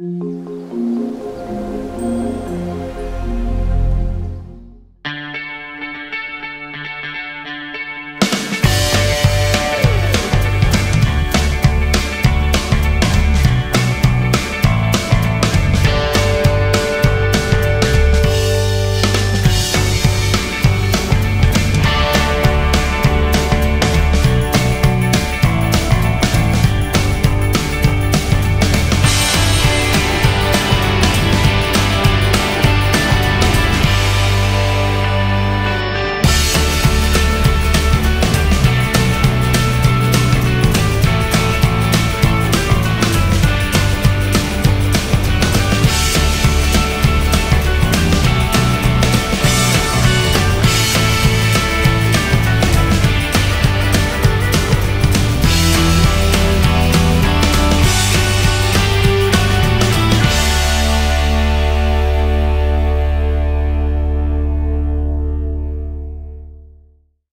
Mm-hmm.